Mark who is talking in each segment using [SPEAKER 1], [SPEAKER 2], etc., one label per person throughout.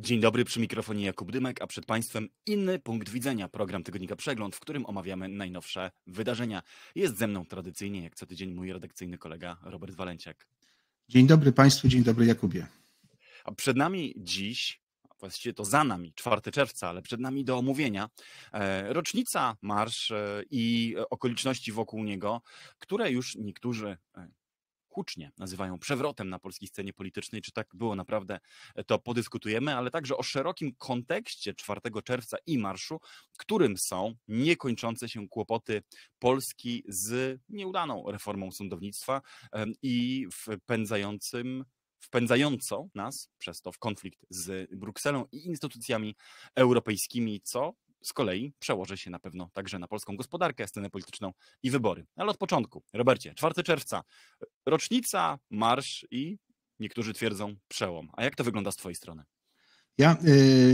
[SPEAKER 1] Dzień dobry, przy mikrofonie Jakub Dymek, a przed Państwem inny punkt widzenia. Program Tygodnika Przegląd, w którym omawiamy najnowsze wydarzenia. Jest ze mną tradycyjnie, jak co tydzień, mój redakcyjny kolega Robert Walenciak.
[SPEAKER 2] Dzień dobry Państwu, dzień dobry Jakubie.
[SPEAKER 1] A przed nami dziś, właściwie to za nami, 4 czerwca, ale przed nami do omówienia, e, rocznica marsz e, i okoliczności wokół niego, które już niektórzy e, hucznie nazywają przewrotem na polskiej scenie politycznej. Czy tak było naprawdę, e, to podyskutujemy, ale także o szerokim kontekście 4 czerwca i marszu, którym są niekończące się kłopoty Polski z nieudaną reformą sądownictwa i wpędzającym wpędzającą nas przez to w konflikt z Brukselą i instytucjami europejskimi, co z kolei przełoży się na pewno także na polską gospodarkę, scenę polityczną i wybory. Ale od początku, Robercie, 4 czerwca, rocznica, marsz i niektórzy twierdzą przełom. A jak to wygląda z Twojej strony?
[SPEAKER 2] Ja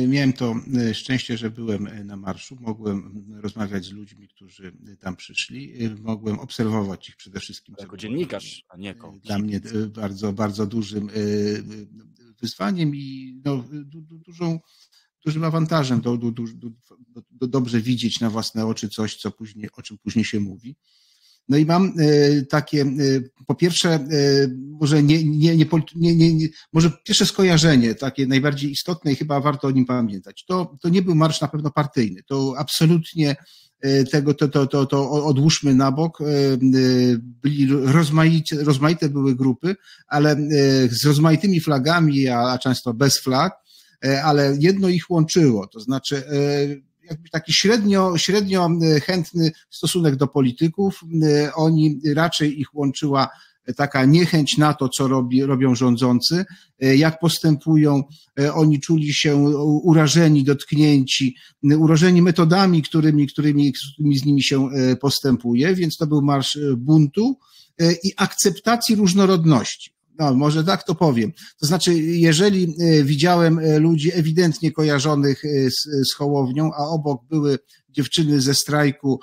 [SPEAKER 2] y, miałem to y, szczęście, że byłem y, na marszu, mogłem rozmawiać z ludźmi, którzy tam przyszli, mogłem obserwować ich przede wszystkim.
[SPEAKER 1] Jako dziennikarz, a nie jako.
[SPEAKER 2] Dla mnie bardzo, bardzo dużym wyzwaniem i no, dużą dużym awantażem do, do, do, do, dobrze widzieć na własne oczy coś, co później, o czym później się mówi. No i mam e, takie, e, po pierwsze, e, może nie, nie, nie, nie, może pierwsze skojarzenie, takie najbardziej istotne i chyba warto o nim pamiętać. To, to nie był marsz na pewno partyjny. To absolutnie tego to, to, to, to odłóżmy na bok. Byli rozmaite, rozmaite były grupy, ale z rozmaitymi flagami, a często bez flag ale jedno ich łączyło, to znaczy e, jakby taki średnio, średnio e, chętny stosunek do polityków. Oni raczej ich łączyła taka niechęć na to, co robi, robią rządzący, jak postępują. Oni czuli się urażeni, dotknięci, urażeni metodami, którymi, którymi, którymi z nimi się postępuje, więc to był marsz buntu i akceptacji różnorodności. No, może tak to powiem. To znaczy, jeżeli e, widziałem e, ludzi ewidentnie kojarzonych e, z, z Hołownią, a obok były dziewczyny ze strajku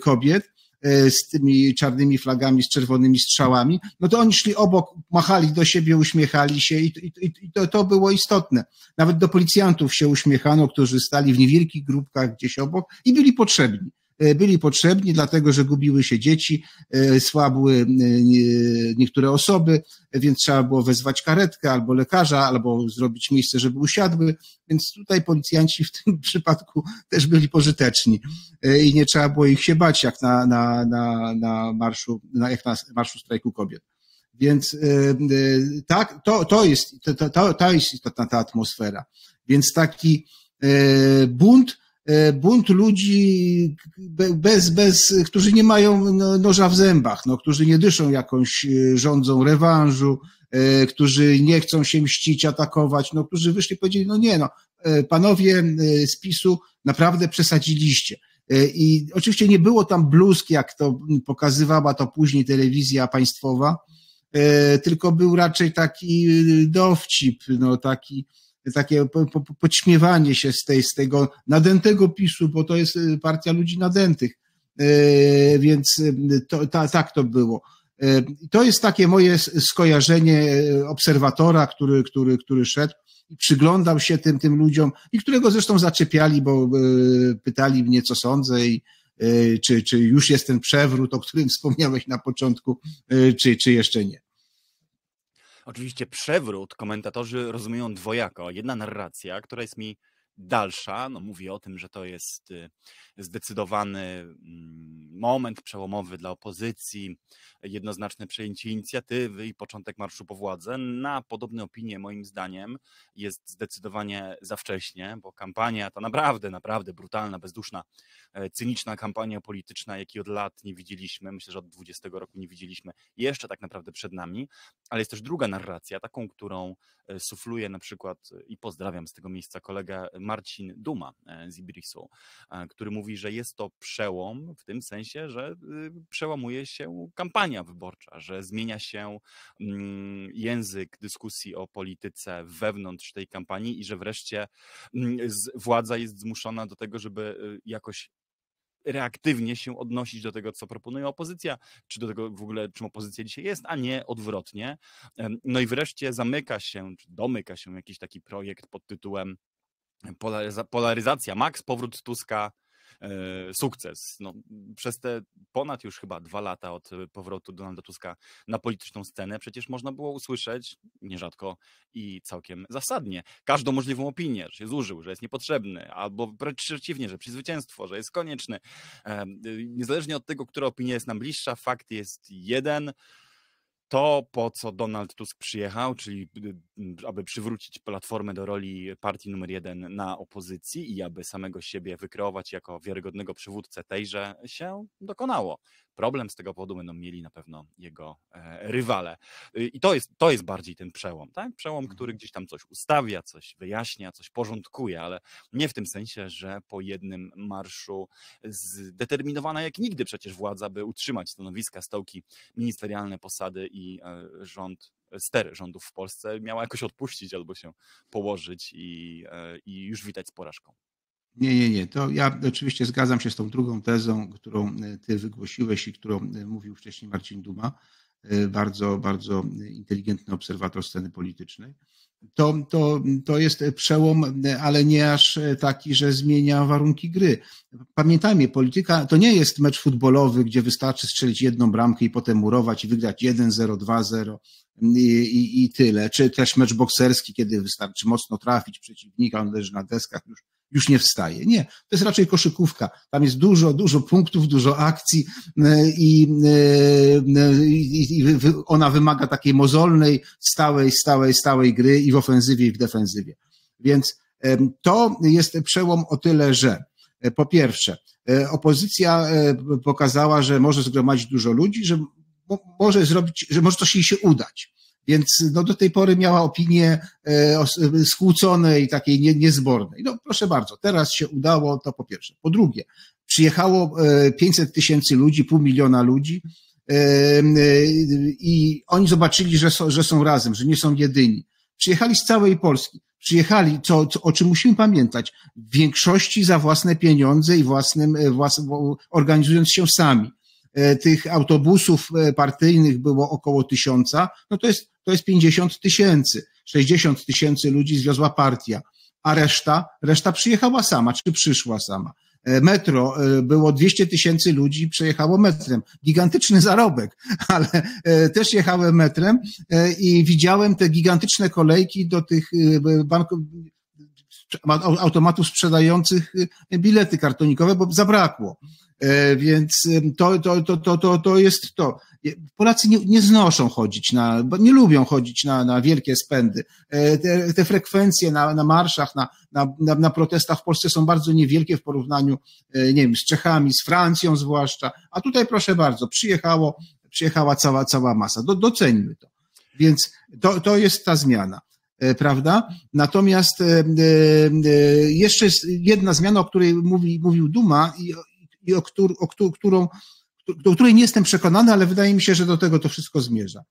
[SPEAKER 2] kobiet, z tymi czarnymi flagami, z czerwonymi strzałami, no to oni szli obok, machali do siebie, uśmiechali się i, i, i to, to było istotne. Nawet do policjantów się uśmiechano, którzy stali w niewielkich grupkach gdzieś obok i byli potrzebni. E, byli potrzebni, dlatego że gubiły się dzieci, e, słabły e, niektóre osoby, więc trzeba było wezwać karetkę albo lekarza, albo zrobić miejsce, żeby usiadły, więc tutaj policjanci w tym przypadku też byli pożyteczni i nie trzeba było ich się bać, jak na, na, na, na marszu, jak na marszu strajku kobiet. Więc tak, to, to jest, to, jest istotna ta atmosfera. Więc taki bunt bunt ludzi bez, bez, którzy nie mają no, noża w zębach, no, którzy nie dyszą jakąś e, rządzą rewanżu, e, którzy nie chcą się mścić, atakować, no, którzy wyszli i powiedzieli, no nie, no, panowie z PiSu naprawdę przesadziliście. I oczywiście nie było tam bluzk, jak to pokazywała to później telewizja państwowa, tylko był raczej taki dowcip, no taki, takie po, po, podśmiewanie się z, tej, z tego nadętego PiSu, bo to jest y, partia ludzi nadętych. E, więc y, to, ta, tak to było. To jest takie moje skojarzenie obserwatora, który, który, który szedł i przyglądał się tym, tym ludziom i którego zresztą zaczepiali, bo pytali mnie, co sądzę i czy, czy już jest ten przewrót, o którym wspomniałeś na początku, czy, czy jeszcze nie.
[SPEAKER 1] Oczywiście przewrót komentatorzy rozumieją dwojako. Jedna narracja, która jest mi dalsza, no mówi o tym, że to jest y, zdecydowany mm, moment przełomowy dla opozycji, jednoznaczne przejęcie inicjatywy i początek marszu po władzę. Na podobne opinie, moim zdaniem, jest zdecydowanie za wcześnie, bo kampania to naprawdę, naprawdę brutalna, bezduszna, e, cyniczna kampania polityczna, jakiej od lat nie widzieliśmy. Myślę, że od 20 roku nie widzieliśmy. Jeszcze tak naprawdę przed nami, ale jest też druga narracja, taką, którą e, sufluje na przykład i pozdrawiam z tego miejsca kolega Marcin Duma e, z Ibrisu, który mówi, mówi, że jest to przełom w tym sensie, że y, przełamuje się kampania wyborcza, że zmienia się mm, język dyskusji o polityce wewnątrz tej kampanii i że wreszcie mm, władza jest zmuszona do tego, żeby y, jakoś reaktywnie się odnosić do tego, co proponuje opozycja, czy do tego w ogóle, czym opozycja dzisiaj jest, a nie odwrotnie. No i wreszcie zamyka się, czy domyka się jakiś taki projekt pod tytułem Polaryzacja Max, powrót Tuska E, sukces. No, przez te ponad już chyba dwa lata od e, powrotu Donalda Tuska na polityczną scenę przecież można było usłyszeć nierzadko i całkiem zasadnie każdą możliwą opinię, że się zużył, że jest niepotrzebny, albo przeciwnie, że przy zwycięstwo, że jest konieczny. E, niezależnie od tego, która opinia jest nam bliższa, fakt jest jeden to, po co Donald Tusk przyjechał, czyli y, aby przywrócić platformę do roli partii numer jeden na opozycji i aby samego siebie wykreować jako wiarygodnego przywódcę tejże, się dokonało. Problem z tego powodu będą mieli na pewno jego e, rywale. Y, I to jest, to jest bardziej ten przełom, tak? Przełom, który mhm. gdzieś tam coś ustawia, coś wyjaśnia, coś porządkuje, ale nie w tym sensie, że po jednym marszu zdeterminowana jak nigdy przecież władza, by utrzymać stanowiska, stołki ministerialne, posady i e, rząd ster rządów w Polsce miała jakoś odpuścić albo się położyć i, e, i już witać z porażką.
[SPEAKER 2] Nie, nie, nie. To ja oczywiście zgadzam się z tą drugą tezą, którą e, ty wygłosiłeś i którą e, mówił wcześniej Marcin Duma, e, bardzo, bardzo inteligentny obserwator sceny politycznej. To, to, to jest przełom, ale nie aż taki, że zmienia warunki gry. Pamiętajmy, polityka to nie jest mecz futbolowy, gdzie wystarczy strzelić jedną bramkę i potem murować i wygrać 1-0, 2-0 i, i, i tyle. Czy też mecz bokserski, kiedy wystarczy mocno trafić przeciwnika, on leży na deskach już już nie wstaje. Nie, to jest raczej koszykówka. Tam jest dużo, dużo punktów, dużo akcji e, i, e, i, i ona wymaga takiej mozolnej, stałej, stałej, stałej gry i w ofensywie, i w defensywie. Więc to jest przełom o tyle, że e, po pierwsze, opozycja pokazała, że może zgromadzić dużo ludzi, że może zrobić, że może jej się udać. Więc no, do tej pory miała opinię e, skłóconej, takiej nie, niezbornej. No proszę bardzo, teraz się udało, to po pierwsze. Po drugie, przyjechało 500 e, tysięcy ludzi, pół miliona ludzi e, i oni zobaczyli, że są, że są razem, że nie są jedyni. Przyjechali z całej Polski. Przyjechali, co, co, o czym musimy pamiętać, w większości za własne pieniądze i własnym, własnym organizując się sami tych autobusów partyjnych było około tysiąca, no to jest to jest 50 tysięcy. 60 tysięcy ludzi zwiozła partia, a reszta, reszta przyjechała sama, czy przyszła sama. E, metro e, było 200 tysięcy ludzi, przejechało metrem. Gigantyczny zarobek, ale e, też jechałem metrem i widziałem te gigantyczne kolejki do tych banków, automatów sprzedających bilety kartonikowe, bo zabrakło. Więc to, to, to, to, to, to jest to. Polacy nie, nie znoszą chodzić na, bo nie lubią chodzić na, na wielkie spędy. E, te, te frekwencje na, na marszach, na, na, na protestach w Polsce są bardzo niewielkie w porównaniu, e, nie wiem, z Czechami, z Francją zwłaszcza. A tutaj proszę bardzo, przyjechało, przyjechała cała, cała masa. Do, doceńmy to. Więc to, to jest ta zmiana e, prawda? Natomiast jeszcze jest jedna zmiana, o której mówi, mówił Duma i, i o, któr, o którą do której nie jestem przekonany, ale wydaje mi się, że do tego to wszystko zmierza.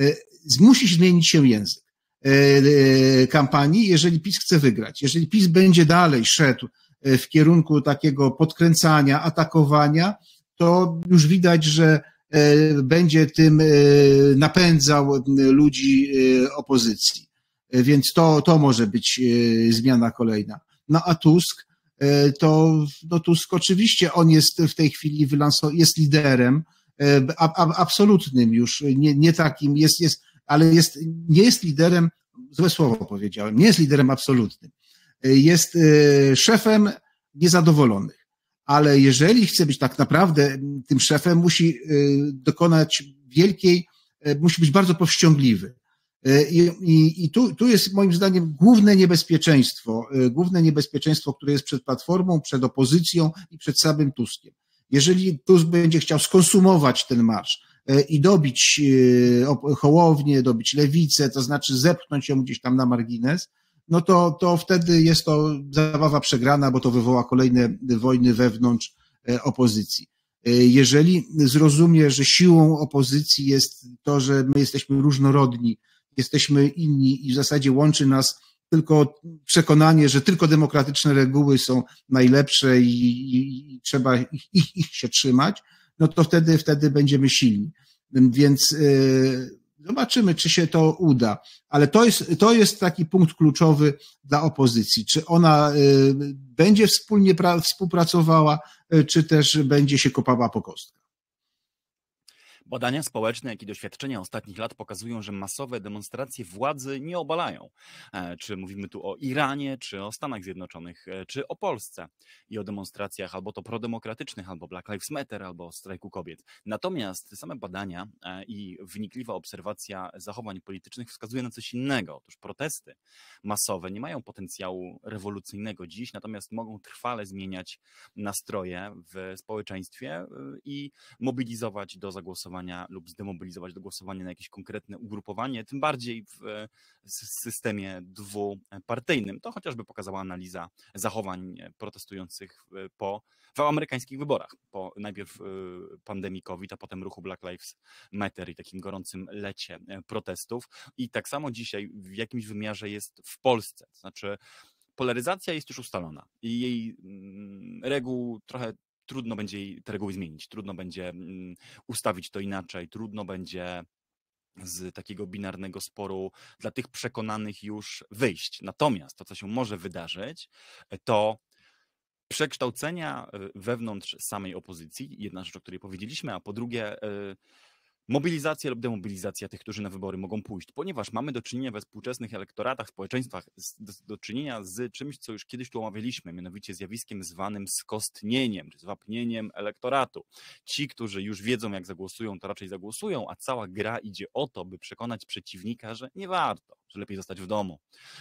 [SPEAKER 2] E, musi zmienić się język e, e, kampanii, jeżeli PiS chce wygrać. Jeżeli PiS będzie dalej szedł w kierunku takiego podkręcania, atakowania, to już widać, że będzie tym napędzał ludzi opozycji. Więc to, to może być zmiana kolejna. No a Tusk, E, to no Tusk oczywiście on jest w tej chwili wylansowany, jest liderem e, absolutnym już, nie, nie takim, jest, jest, ale jest, nie jest liderem, złe słowo powiedziałem, nie jest liderem absolutnym. E, jest szefem niezadowolonych. Ale jeżeli chce być tak naprawdę tym szefem, musi dokonać wielkiej, musi być bardzo powściągliwy. E, I, i, i tu, tu jest moim zdaniem główne niebezpieczeństwo, e, główne niebezpieczeństwo, które jest przed Platformą, przed opozycją i przed samym Tuskiem. Jeżeli Tusk będzie chciał skonsumować ten marsz e, i dobić Hołownię, dobić Lewicę, to znaczy zepchnąć ją gdzieś tam na margines, no to, to wtedy jest to zabawa przegrana, bo to wywoła kolejne wojny wewnątrz opozycji. Jeżeli zrozumie, że siłą opozycji jest to, że my jesteśmy różnorodni, jesteśmy inni i w zasadzie łączy nas tylko przekonanie, że tylko demokratyczne reguły są najlepsze i, i, i trzeba ich, ich, ich, się trzymać, no to wtedy, wtedy będziemy silni. Więc yy, zobaczymy, czy się to uda. Ale to jest, to jest taki punkt kluczowy dla opozycji. Czy ona yy, będzie wspólnie pra, współpracowała, yy, czy też będzie się kopała po kostkach.
[SPEAKER 1] Badania społeczne, jak i doświadczenia ostatnich lat pokazują, że masowe demonstracje władzy nie obalają. E, czy mówimy tu o Iranie, czy o Stanach Zjednoczonych, e, czy o Polsce i o demonstracjach albo to prodemokratycznych, albo Black Lives Matter, albo o strajku kobiet. Natomiast same badania e, i wnikliwa obserwacja zachowań politycznych wskazuje na coś innego. Otóż protesty masowe nie mają potencjału rewolucyjnego dziś, natomiast mogą trwale zmieniać nastroje w społeczeństwie i mobilizować do zagłosowania głosowania lub zdemobilizować do głosowania na jakieś konkretne ugrupowanie, tym bardziej w e, systemie dwupartyjnym. To chociażby pokazała analiza zachowań protestujących po w amerykańskich wyborach, po najpierw e, pandemii COVID, a potem ruchu Black Lives Matter i takim gorącym lecie e, protestów. I tak samo dzisiaj w jakimś wymiarze jest w Polsce. To znaczy, polaryzacja jest już ustalona i jej mm, reguł trochę trudno będzie te reguły zmienić, trudno będzie mm, ustawić to inaczej, trudno będzie z takiego binarnego sporu dla tych przekonanych już wyjść. Natomiast to, co się może wydarzyć, to przekształcenia e, wewnątrz samej opozycji, jedna rzecz, o której powiedzieliśmy, a po drugie, e, mobilizacja lub demobilizacja tych, którzy na wybory mogą pójść, ponieważ mamy do czynienia we współczesnych elektoratach, społeczeństwach do, do, czynienia z czymś, co już kiedyś tu omawialiśmy, mianowicie zjawiskiem zwanym skostnieniem, czy zwapnieniem elektoratu. Ci, którzy już wiedzą, jak zagłosują, to raczej zagłosują, a cała gra idzie o to, by przekonać przeciwnika, że nie warto, że lepiej zostać w domu,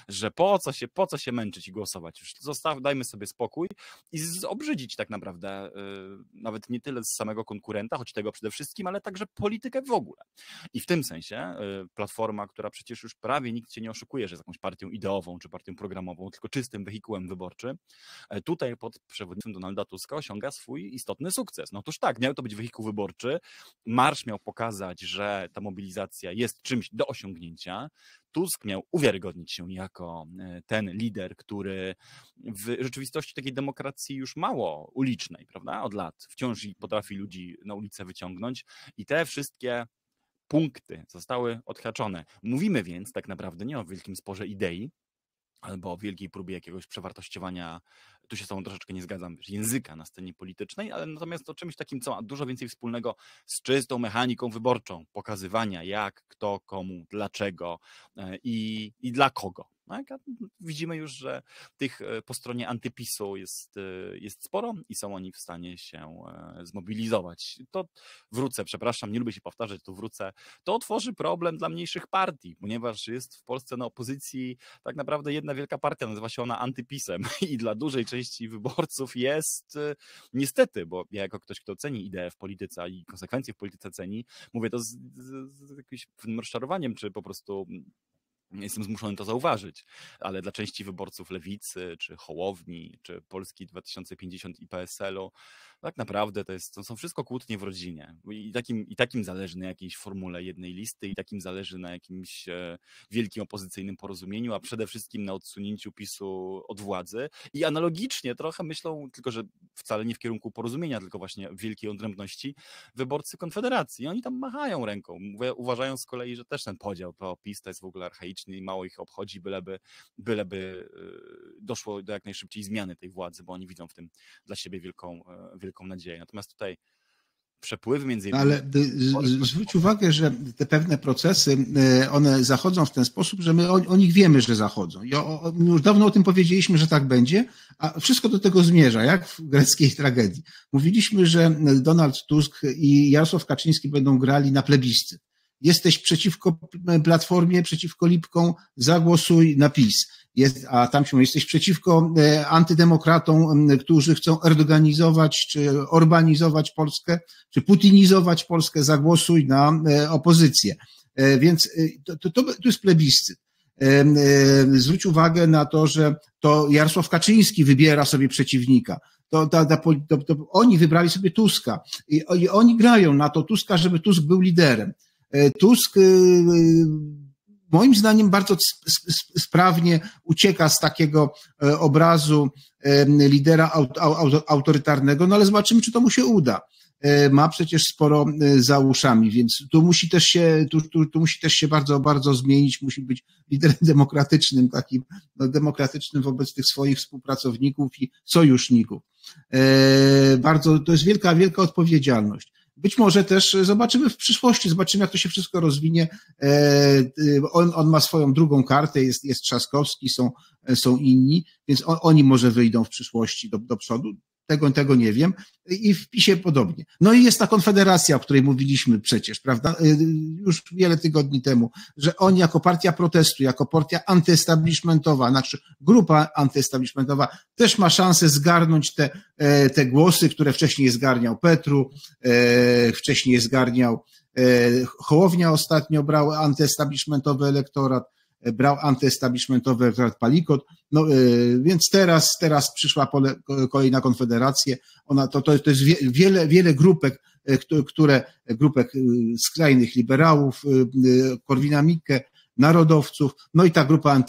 [SPEAKER 1] że po co się, po co się męczyć i głosować, już zostaw, dajmy sobie spokój i obrzydzić tak naprawdę yy, nawet nie tyle z samego konkurenta, choć tego przede wszystkim, ale także politykę w ogóle. I w tym sensie yy, Platforma, która przecież już prawie nikt się nie oszukuje, że jest jakąś partią ideową czy partią programową, tylko czystym wehikułem wyborczym, yy, tutaj pod przewodnictwem Donalda Tuska osiąga swój istotny sukces. No otóż tak, miał to być wehikuł wyborczy, marsz miał pokazać, że ta mobilizacja jest czymś do osiągnięcia, Tusk miał uwiarygodnić się jako e, ten lider, który w rzeczywistości takiej demokracji już mało ulicznej, prawda, od lat wciąż potrafi ludzi na ulicę wyciągnąć i te wszystkie punkty zostały odhaczone. Mówimy więc tak naprawdę nie o wielkim sporze idei, albo o wielkiej próbie jakiegoś przewartościowania, tu się z tą troszeczkę nie zgadzam, języka na scenie politycznej, ale natomiast o czymś takim, co ma dużo więcej wspólnego z czystą mechaniką wyborczą, pokazywania jak, kto, komu, dlaczego e, i, i dla kogo. Tak? Widzimy już, że tych e, po stronie antypisu jest, e, jest sporo i są oni w stanie się zmobilizować. To wrócę, przepraszam, nie lubię się powtarzać, to wrócę. To otworzy problem dla mniejszych partii, ponieważ jest w Polsce na opozycji tak naprawdę jedna wielka partia, nazywa się ona antypisem i dla dużej części wyborców jest niestety, bo ja jako ktoś, kto ceni ideę w polityce i konsekwencje w polityce ceni, mówię to z, z, z jakimś rozczarowaniem, czy po prostu Jestem zmuszony to zauważyć, ale dla części wyborców lewicy, czy Hołowni, czy Polski 2050 i PSL-u, tak naprawdę to, jest, to są wszystko kłótnie w rodzinie. I takim, I takim zależy na jakiejś formule jednej listy, i takim zależy na jakimś e, wielkim opozycyjnym porozumieniu, a przede wszystkim na odsunięciu PiSu od władzy. I analogicznie trochę myślą, tylko że wcale nie w kierunku porozumienia, tylko właśnie wielkiej odrębności, wyborcy Konfederacji. I oni tam machają ręką, uważają z kolei, że też ten podział PO-PiS to jest w ogóle archaiczny i mało ich obchodzi, byleby, byleby e, doszło do jak najszybciej zmiany tej władzy, bo oni widzą w tym dla siebie wielką, wielką wielką nadzieję. Natomiast tutaj przepływy między innymi.
[SPEAKER 2] Ale zwróć uwagę, że te pewne procesy, y, one zachodzą w ten sposób, że my o, o nich wiemy, że zachodzą. I o, o, już dawno o tym powiedzieliśmy, że tak będzie, a wszystko do tego zmierza, jak w greckiej tragedii. Mówiliśmy, że Donald Tusk i Jarosław Kaczyński będą grali na plebiscyt. Jesteś przeciwko Platformie, przeciwko Lipką, zagłosuj na PiS jest, a tam się jesteś przeciwko e, antydemokratom, którzy chcą erdoganizować czy orbanizować Polskę, czy putinizować Polskę, zagłosuj na e, opozycję. E, więc to, to, to jest plebiscyt. Zwróć uwagę na to, że to Jarosław Kaczyński wybiera sobie przeciwnika. To, to, to, to oni wybrali sobie Tuska I, i oni grają na to Tuska, żeby Tusk był liderem. Tusk moim zdaniem bardzo sprawnie ucieka z takiego obrazu lidera autorytarnego, no ale zobaczymy, czy to mu się uda. E, ma przecież sporo e, za uszami, więc tu musi też się, tu, tu, tu musi też się bardzo, bardzo zmienić, musi być liderem demokratycznym, takim no, demokratycznym wobec tych swoich współpracowników i sojuszników. E, bardzo, to jest wielka, wielka odpowiedzialność. Być może też zobaczymy w przyszłości, zobaczymy, jak to się wszystko rozwinie. On, on ma swoją drugą kartę, jest, jest Trzaskowski, są, są inni, więc on, oni może wyjdą w przyszłości do, do przodu tego, tego nie wiem. I w PiSie podobnie. No i jest ta konfederacja, o której mówiliśmy przecież, prawda, y, już wiele tygodni temu, że oni jako partia protestu, jako partia antyestablishmentowa, znaczy grupa antyestablishmentowa też ma szansę zgarnąć te, e, te głosy, które wcześniej zgarniał Petru, e, wcześniej zgarniał e, Hołownia ostatnio brał antyestablishmentowy elektorat, brał antyestablishmentowy elektorat Palikot, no, e, więc teraz, teraz przyszła pole, kolejna konfederacja. Ona, to, to, to jest wiele, wiele grupek, e, które, grupek e, skrajnych liberałów, Korwina Mikke, narodowców, no i ta grupa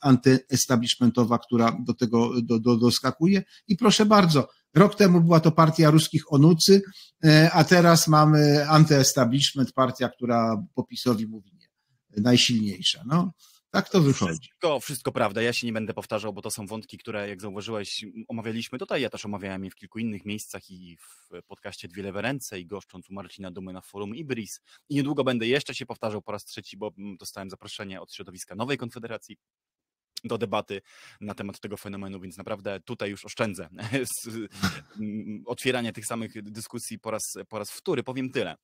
[SPEAKER 2] antyestablishmentowa, która do tego do, do, doskakuje. I proszę bardzo, rok temu była to partia ruskich onucy, a teraz mamy antyestablishment, partia, która popisowi mówi nie, najsilniejsza. No, tak to wychodzi.
[SPEAKER 1] Wszystko, wszystko prawda. Ja się nie będę powtarzał, bo to są wątki, które, jak zauważyłeś, omawialiśmy tutaj. Ja też omawiałem je w kilku innych miejscach i w podcaście Dwie Lewe Ręce i goszcząc u Marcina Dumy na forum Ibris. I niedługo będę jeszcze się powtarzał po raz trzeci, bo dostałem zaproszenie od środowiska Nowej Konfederacji do debaty na temat tego fenomenu, więc naprawdę tutaj już oszczędzę otwierania tych samych dyskusji po raz, po raz wtóry. Powiem tyle.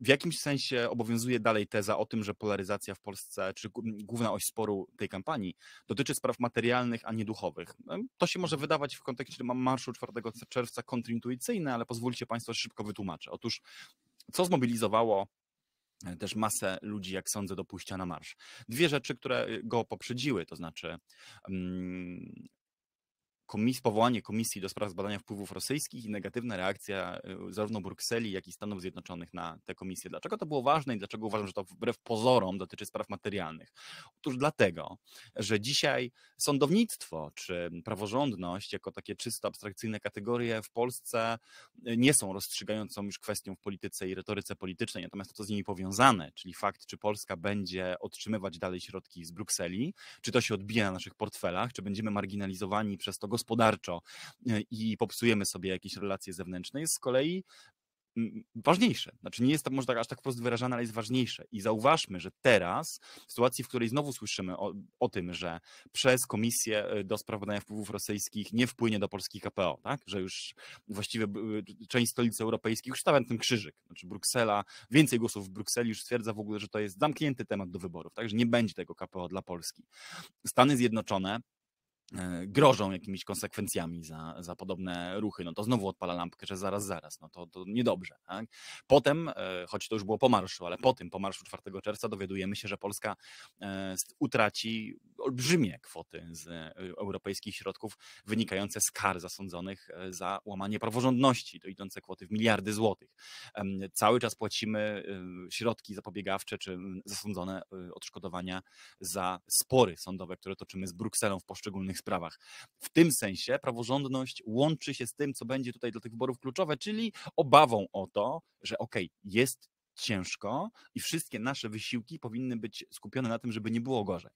[SPEAKER 1] W jakimś sensie obowiązuje dalej teza o tym, że polaryzacja w Polsce, czy główna oś sporu tej kampanii dotyczy spraw materialnych, a nie duchowych. To się może wydawać w kontekście marszu 4 czerwca kontrintuicyjne, ale pozwólcie Państwo, szybko wytłumaczę. Otóż co zmobilizowało też masę ludzi, jak sądzę, do pójścia na marsz. Dwie rzeczy, które y, go poprzedziły, to znaczy mm, komis powołanie komisji do spraw zbadania wpływów rosyjskich i negatywna reakcja y, zarówno Brukseli, jak i Stanów Zjednoczonych na tę komisję. Dlaczego to było ważne i dlaczego uważam, że to wbrew pozorom dotyczy spraw materialnych? Otóż dlatego, że dzisiaj sądownictwo czy praworządność, jako takie czysto abstrakcyjne kategorie w Polsce y, nie są rozstrzygającą już kwestią w polityce i retoryce politycznej, natomiast to, co z nimi powiązane, czyli fakt, czy Polska będzie otrzymywać dalej środki z Brukseli, czy to się odbija na naszych portfelach, czy będziemy marginalizowani przez to gospodarczo e, i popsujemy sobie jakieś relacje zewnętrzne, jest z kolei ważniejsze. Znaczy nie jest to może tak aż tak wprost wyrażane, ale jest ważniejsze. I zauważmy, że teraz, w sytuacji, w której znowu słyszymy o, o tym, że przez Komisję e, do Spraw Badania Wpływów Rosyjskich nie wpłynie do polskich KPO, tak? że już właściwie część stolicy europejskich już stawia ten krzyżyk. Znaczy Bruksela, więcej głosów w Brukseli już stwierdza w ogóle, że to jest zamknięty temat do wyborów, tak? że nie będzie tego KPO dla Polski. Stany Zjednoczone grożą jakimiś konsekwencjami za, za podobne ruchy, no to znowu odpala lampkę, że zaraz, zaraz, no to, to niedobrze. Tak? Potem, e, choć to już było po marszu, ale po tym, po marszu 4 czerwca dowiadujemy się, że Polska e, utraci olbrzymie kwoty z europejskich środków wynikające z kar zasądzonych za łamanie praworządności, to idące kwoty w miliardy złotych. Cały czas płacimy środki zapobiegawcze czy zasądzone odszkodowania za spory sądowe, które toczymy z Brukselą w poszczególnych sprawach. W tym sensie praworządność łączy się z tym, co będzie tutaj dla tych wyborów kluczowe, czyli obawą o to, że okej, okay, jest ciężko i wszystkie nasze wysiłki powinny być skupione na tym, żeby nie było gorzej.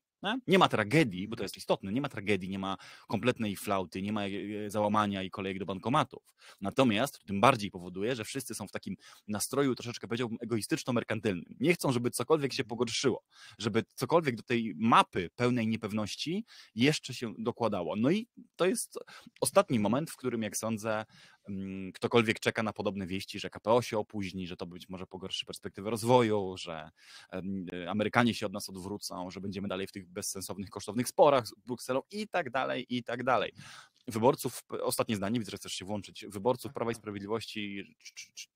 [SPEAKER 1] Nie ma tragedii, bo to jest istotne, nie ma tragedii, nie ma kompletnej flauty, nie ma e, e, załamania i kolejek do bankomatów. Natomiast tym bardziej powoduje, że wszyscy są w takim nastroju troszeczkę powiedziałbym egoistyczno-merkantylnym. Nie chcą, żeby cokolwiek się pogorszyło, żeby cokolwiek do tej mapy pełnej niepewności jeszcze się dokładało. No i to jest ostatni moment, w którym, jak sądzę, ktokolwiek czeka na podobne wieści, że KPO się opóźni, że to być może pogorszy perspektywę rozwoju, że Amerykanie się od nas odwrócą, że będziemy dalej w tych bezsensownych, kosztownych sporach z Brukselą i tak dalej, i tak dalej. Wyborców, ostatnie zdanie, widzę, że chcesz się włączyć, wyborców Prawa i Sprawiedliwości,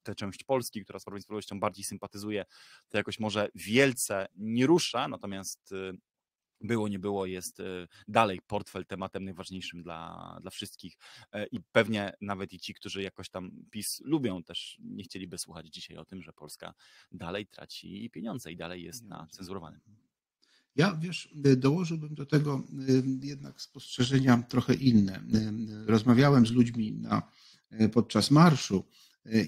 [SPEAKER 1] tę część Polski, która z Prawem i Sprawiedliwością bardziej sympatyzuje, to jakoś może wielce nie rusza, natomiast y, było, nie było, jest y, dalej portfel tematem najważniejszym dla, dla wszystkich e, i pewnie nawet i ci, którzy jakoś tam PiS lubią, też nie chcieliby słuchać dzisiaj o tym, że Polska dalej traci pieniądze i dalej jest na cenzurowanym.
[SPEAKER 2] Ja wiesz, dołożyłbym do tego jednak spostrzeżenia trochę inne. Rozmawiałem z ludźmi na, podczas marszu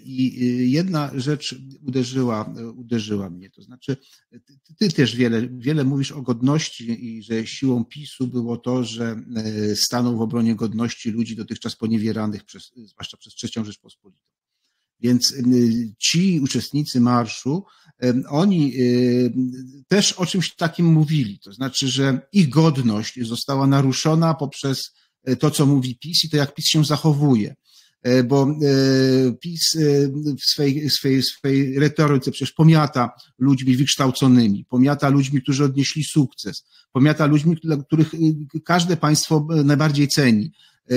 [SPEAKER 2] i jedna rzecz uderzyła, uderzyła mnie. To znaczy, ty, ty, też wiele, wiele mówisz o godności i że siłą PiSu było to, że stanął w obronie godności ludzi dotychczas poniewieranych, przez, zwłaszcza przez trzecią Rzeczpospolitą. Więc ci uczestnicy marszu, oni też o czymś takim mówili. To znaczy, że ich godność została naruszona poprzez to, co mówi PiS i to, jak PiS się zachowuje. E, bo e, PiS w swej, swej, swej retoryce przecież pomiata ludźmi wykształconymi, pomiata ludźmi, którzy odnieśli sukces, pomiata ludźmi, których każde państwo najbardziej ceni,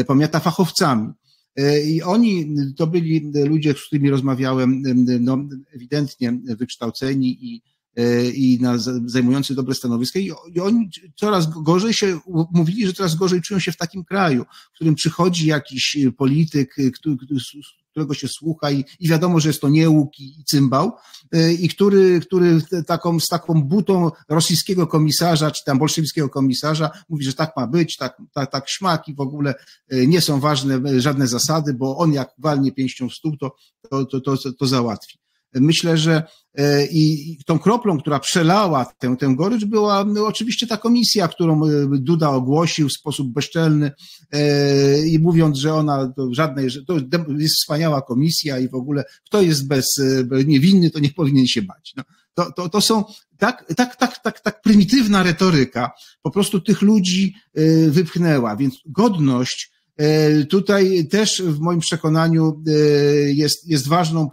[SPEAKER 2] pomiata fachowcami. E, I oni to byli ludzie, z którymi rozmawiałem, no, ewidentnie wykształceni i, e, i na, zajmujący dobre stanowiska i, oni coraz gorzej się, mówili, że coraz gorzej czują się w takim kraju, w którym przychodzi jakiś polityk, który, którego się słucha i, i wiadomo, że jest to niełuk i, i cymbał, e, i który, który taką, z taką butą rosyjskiego komisarza, czy tam bolszewickiego komisarza mówi, że tak ma być, tak, tak, tak śmak i w ogóle e, nie są ważne żadne zasady, bo on jak walnie pięścią w stół, to, to, to, to, to załatwi. Myślę, że e, i tą kroplą, która przelała tę, tę gorycz, była oczywiście ta komisja, którą e, Duda ogłosił w sposób bezczelny e, i mówiąc, że ona to żadnej, że to jest wspaniała komisja i w ogóle kto jest bez, niewinny, to nie powinien się bać. No, to, to, to są tak, tak, tak, tak, tak prymitywna retoryka po prostu tych ludzi wypchnęła, więc godność tutaj też w moim przekonaniu jest, jest ważną,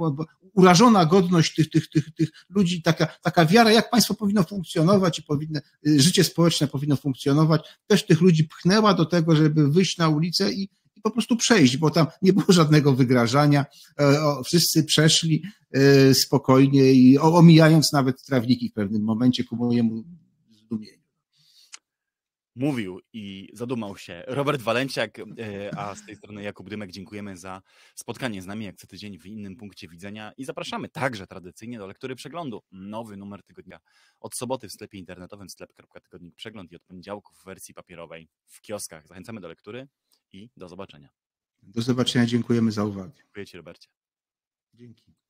[SPEAKER 2] urażona godność tych, tych, tych, tych ludzi, taka, taka wiara, jak państwo powinno funkcjonować i powinno, y, życie społeczne powinno funkcjonować, też tych ludzi pchnęła do tego, żeby wyjść na ulicę i, i po prostu przejść, bo tam nie było żadnego wygrażania. E, wszyscy przeszli e, spokojnie i omijając nawet trawniki w pewnym momencie ku mojemu zdumieniu
[SPEAKER 1] mówił i zadumał się Robert Walenciak, e, a z tej strony Jakub Dymek dziękujemy za spotkanie z nami jak co tydzień w innym punkcie widzenia i zapraszamy także tradycyjnie do lektury przeglądu. Nowy numer tygodnia od soboty w sklepie internetowym sklep.tygodnik przegląd i od poniedziałku w wersji papierowej w kioskach. Zachęcamy do lektury i do zobaczenia.
[SPEAKER 2] Do zobaczenia, dziękujemy za uwagę.
[SPEAKER 1] Dziękuję Ci Robercie.
[SPEAKER 2] Dzięki.